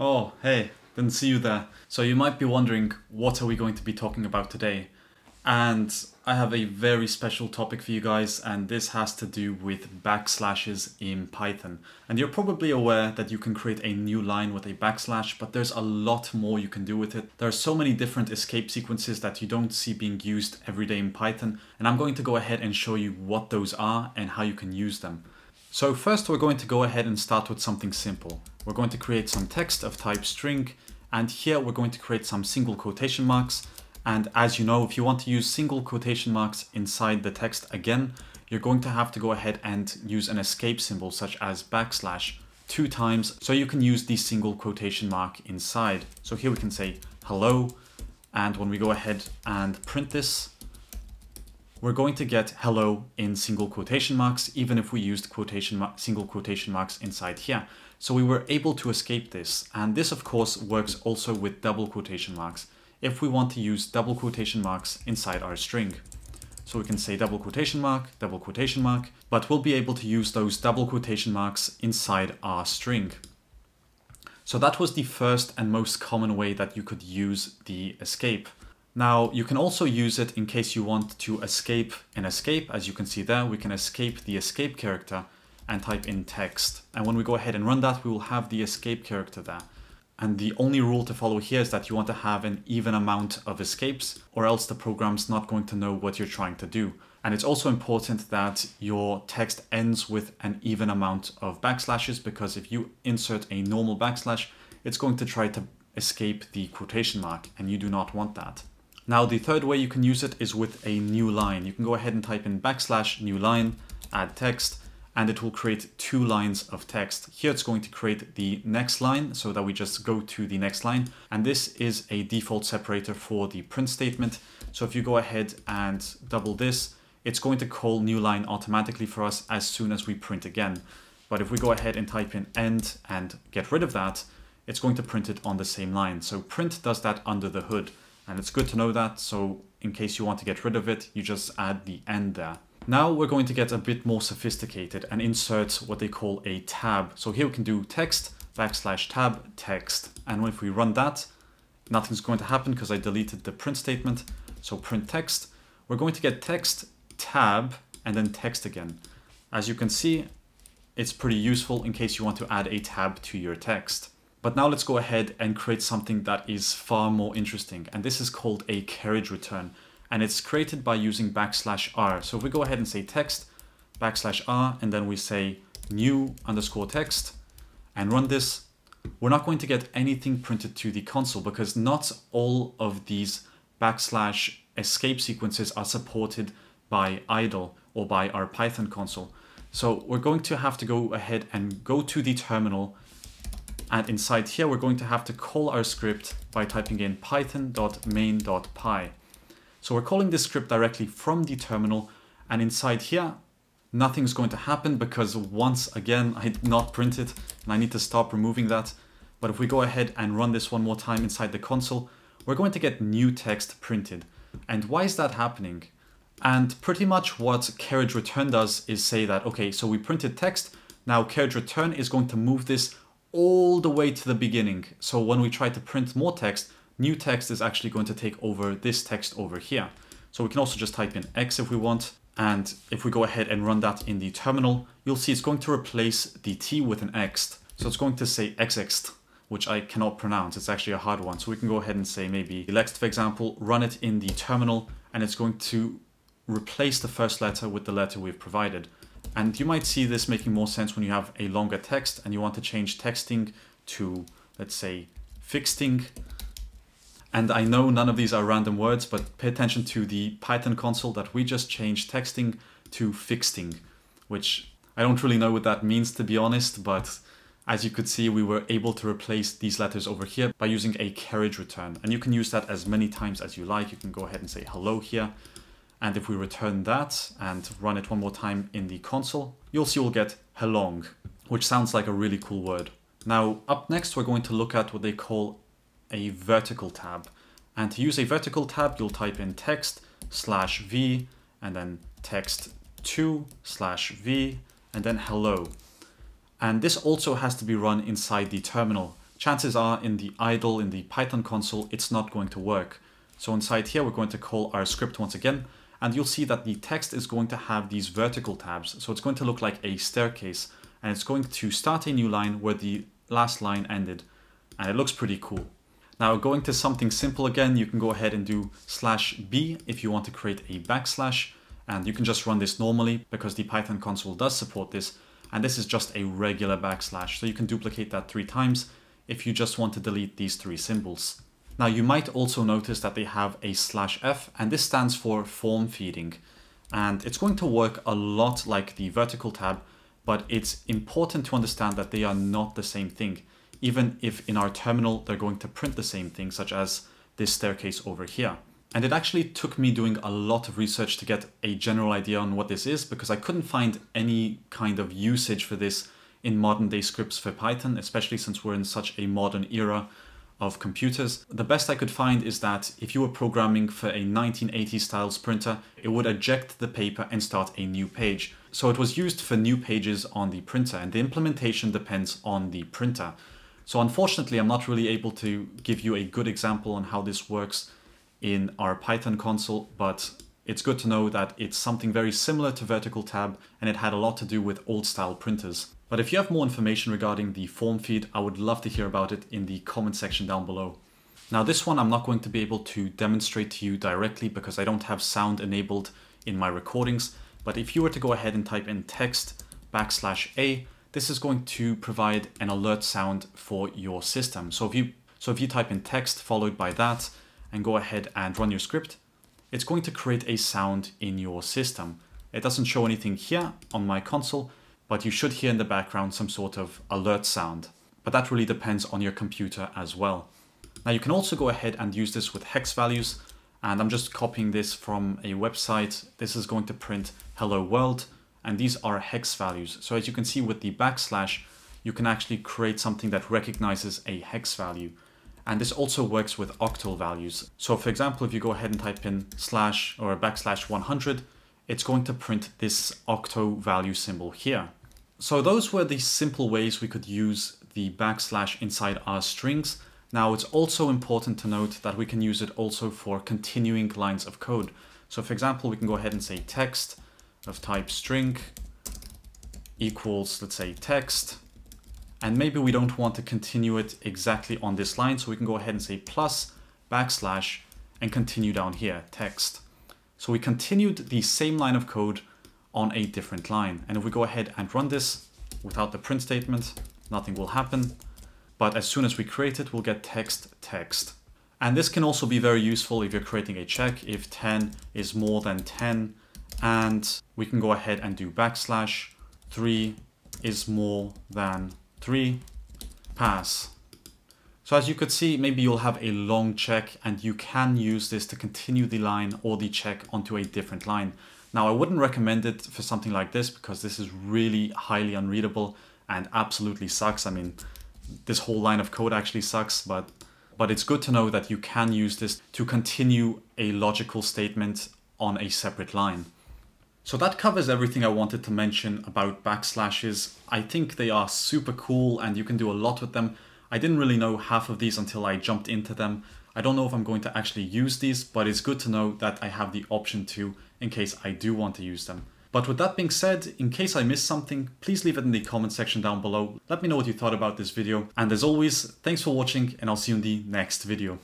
Oh, hey, didn't see you there. So you might be wondering, what are we going to be talking about today? And I have a very special topic for you guys, and this has to do with backslashes in Python. And you're probably aware that you can create a new line with a backslash, but there's a lot more you can do with it. There are so many different escape sequences that you don't see being used every day in Python, and I'm going to go ahead and show you what those are and how you can use them. So first we're going to go ahead and start with something simple. We're going to create some text of type string, and here we're going to create some single quotation marks, and as you know, if you want to use single quotation marks inside the text again, you're going to have to go ahead and use an escape symbol such as backslash two times so you can use the single quotation mark inside. So here we can say hello, and when we go ahead and print this, we're going to get hello in single quotation marks, even if we used quotation single quotation marks inside here. So we were able to escape this. And this of course works also with double quotation marks if we want to use double quotation marks inside our string. So we can say double quotation mark, double quotation mark, but we'll be able to use those double quotation marks inside our string. So that was the first and most common way that you could use the escape. Now you can also use it in case you want to escape an escape. As you can see there, we can escape the escape character and type in text. And when we go ahead and run that, we will have the escape character there. And the only rule to follow here is that you want to have an even amount of escapes or else the program's not going to know what you're trying to do. And it's also important that your text ends with an even amount of backslashes because if you insert a normal backslash, it's going to try to escape the quotation mark and you do not want that. Now the third way you can use it is with a new line. You can go ahead and type in backslash new line, add text, and it will create two lines of text. Here it's going to create the next line so that we just go to the next line. And this is a default separator for the print statement. So if you go ahead and double this, it's going to call new line automatically for us as soon as we print again. But if we go ahead and type in end and get rid of that, it's going to print it on the same line. So print does that under the hood. And it's good to know that. So in case you want to get rid of it, you just add the end there. Now we're going to get a bit more sophisticated and insert what they call a tab. So here we can do text backslash tab text. And if we run that, nothing's going to happen because I deleted the print statement. So print text, we're going to get text tab and then text again. As you can see, it's pretty useful in case you want to add a tab to your text. But now let's go ahead and create something that is far more interesting. And this is called a carriage return and it's created by using backslash r. So if we go ahead and say text backslash r and then we say new underscore text and run this, we're not going to get anything printed to the console because not all of these backslash escape sequences are supported by idle or by our Python console. So we're going to have to go ahead and go to the terminal and inside here we're going to have to call our script by typing in python.main.py. So we're calling this script directly from the terminal and inside here, nothing's going to happen because once again, I did not print it and I need to stop removing that. But if we go ahead and run this one more time inside the console, we're going to get new text printed. And why is that happening? And pretty much what carriage return does is say that, okay, so we printed text, now carriage return is going to move this all the way to the beginning. So when we try to print more text, new text is actually going to take over this text over here. So we can also just type in X if we want. And if we go ahead and run that in the terminal, you'll see it's going to replace the T with an X. So it's going to say XXT, which I cannot pronounce. It's actually a hard one. So we can go ahead and say maybe Lext, for example, run it in the terminal, and it's going to replace the first letter with the letter we've provided. And you might see this making more sense when you have a longer text and you want to change texting to, let's say, fixting and I know none of these are random words, but pay attention to the Python console that we just changed texting to fixting, which I don't really know what that means to be honest, but as you could see, we were able to replace these letters over here by using a carriage return. And you can use that as many times as you like. You can go ahead and say hello here. And if we return that and run it one more time in the console, you'll see we'll get helong, which sounds like a really cool word. Now, up next, we're going to look at what they call a vertical tab. And to use a vertical tab, you'll type in text slash v and then text 2 slash v and then hello. And this also has to be run inside the terminal chances are in the idle, in the Python console, it's not going to work. So inside here, we're going to call our script once again, and you'll see that the text is going to have these vertical tabs. So it's going to look like a staircase, and it's going to start a new line where the last line ended. And it looks pretty cool. Now going to something simple again, you can go ahead and do slash b if you want to create a backslash, and you can just run this normally because the Python console does support this, and this is just a regular backslash. So you can duplicate that three times if you just want to delete these three symbols. Now you might also notice that they have a slash f and this stands for form feeding. And it's going to work a lot like the vertical tab, but it's important to understand that they are not the same thing. Even if in our terminal, they're going to print the same thing, such as this staircase over here. And it actually took me doing a lot of research to get a general idea on what this is because I couldn't find any kind of usage for this in modern day scripts for Python, especially since we're in such a modern era of computers. The best I could find is that if you were programming for a 1980 styles printer, it would eject the paper and start a new page. So it was used for new pages on the printer and the implementation depends on the printer. So unfortunately, I'm not really able to give you a good example on how this works in our Python console, but it's good to know that it's something very similar to vertical tab and it had a lot to do with old style printers. But if you have more information regarding the form feed, I would love to hear about it in the comment section down below. Now this one I'm not going to be able to demonstrate to you directly because I don't have sound enabled in my recordings, but if you were to go ahead and type in text backslash a, this is going to provide an alert sound for your system. So if you so if you type in text followed by that and go ahead and run your script, it's going to create a sound in your system. It doesn't show anything here on my console, but you should hear in the background some sort of alert sound. But that really depends on your computer as well. Now you can also go ahead and use this with hex values, and I'm just copying this from a website. This is going to print hello world, and these are hex values. So as you can see with the backslash, you can actually create something that recognizes a hex value. And this also works with octal values. So for example, if you go ahead and type in slash or backslash 100, it's going to print this octo value symbol here. So those were the simple ways we could use the backslash inside our strings. Now it's also important to note that we can use it also for continuing lines of code. So for example, we can go ahead and say text of type string equals, let's say text. And maybe we don't want to continue it exactly on this line. So we can go ahead and say plus backslash and continue down here, text. So we continued the same line of code on a different line. And if we go ahead and run this without the print statement, nothing will happen. But as soon as we create it, we'll get text text. And this can also be very useful if you're creating a check, if 10 is more than 10, and we can go ahead and do backslash 3 is more than 3, pass. So as you could see, maybe you'll have a long check and you can use this to continue the line or the check onto a different line. Now I wouldn't recommend it for something like this because this is really highly unreadable and absolutely sucks. I mean, this whole line of code actually sucks, but but it's good to know that you can use this to continue a logical statement on a separate line. So that covers everything I wanted to mention about backslashes. I think they are super cool and you can do a lot with them. I didn't really know half of these until I jumped into them. I don't know if I'm going to actually use these, but it's good to know that I have the option to in case I do want to use them. But with that being said, in case I missed something, please leave it in the comment section down below. Let me know what you thought about this video. And as always, thanks for watching and I'll see you in the next video.